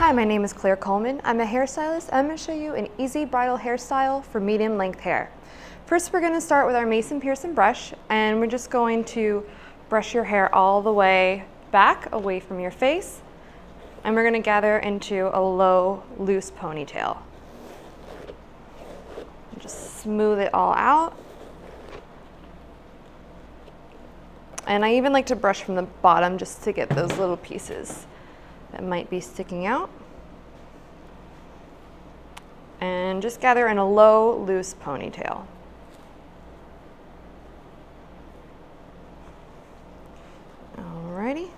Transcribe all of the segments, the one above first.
Hi, my name is Claire Coleman. I'm a hairstylist. I'm going to show you an easy bridal hairstyle for medium length hair. First, we're going to start with our Mason Pearson brush, and we're just going to brush your hair all the way back away from your face, and we're going to gather into a low, loose ponytail. Just smooth it all out. And I even like to brush from the bottom just to get those little pieces that might be sticking out. And just gather in a low, loose ponytail. Alrighty.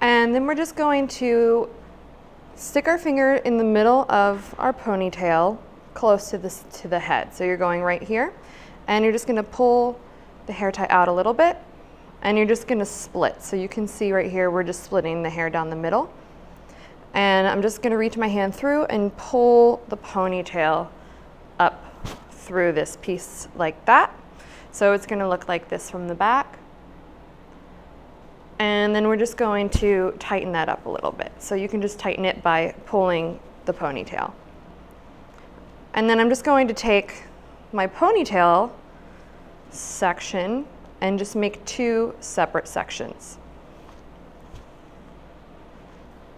And then we're just going to stick our finger in the middle of our ponytail close to, this, to the head. So you're going right here and you're just gonna pull the hair tie out a little bit and you're just gonna split. So you can see right here, we're just splitting the hair down the middle. And I'm just gonna reach my hand through and pull the ponytail up through this piece like that. So it's gonna look like this from the back. And then we're just going to tighten that up a little bit. So you can just tighten it by pulling the ponytail. And then I'm just going to take my ponytail section and just make two separate sections.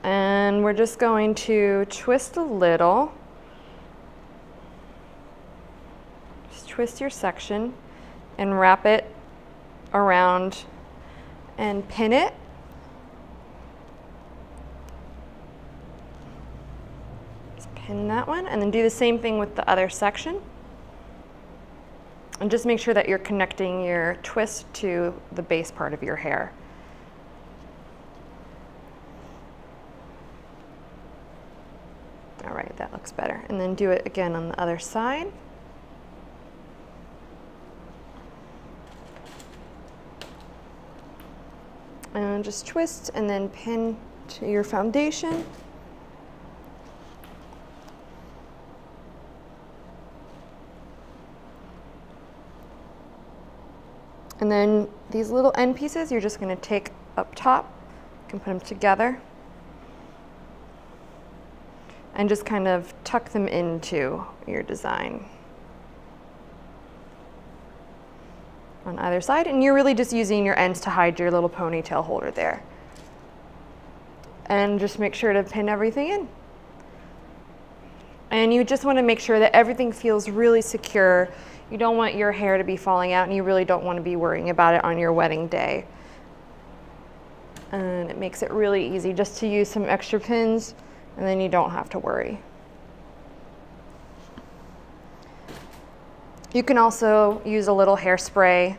And we're just going to twist a little. Just twist your section and wrap it around and pin it. Just pin that one and then do the same thing with the other section. And just make sure that you're connecting your twist to the base part of your hair. All right, that looks better. And then do it again on the other side. And just twist and then pin to your foundation. And then these little end pieces, you're just gonna take up top, you can put them together, and just kind of tuck them into your design. On either side, and you're really just using your ends to hide your little ponytail holder there. And just make sure to pin everything in. And you just wanna make sure that everything feels really secure you don't want your hair to be falling out and you really don't want to be worrying about it on your wedding day. And it makes it really easy just to use some extra pins and then you don't have to worry. You can also use a little hairspray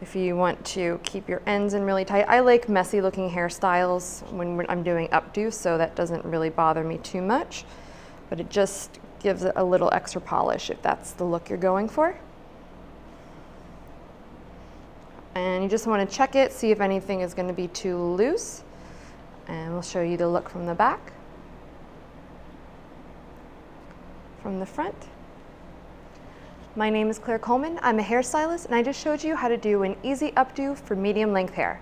if you want to keep your ends in really tight. I like messy looking hairstyles when I'm doing updo, so that doesn't really bother me too much, but it just gives it a little extra polish if that's the look you're going for. And you just want to check it, see if anything is going to be too loose. And we'll show you the look from the back. From the front. My name is Claire Coleman. I'm a hairstylist and I just showed you how to do an easy updo for medium length hair.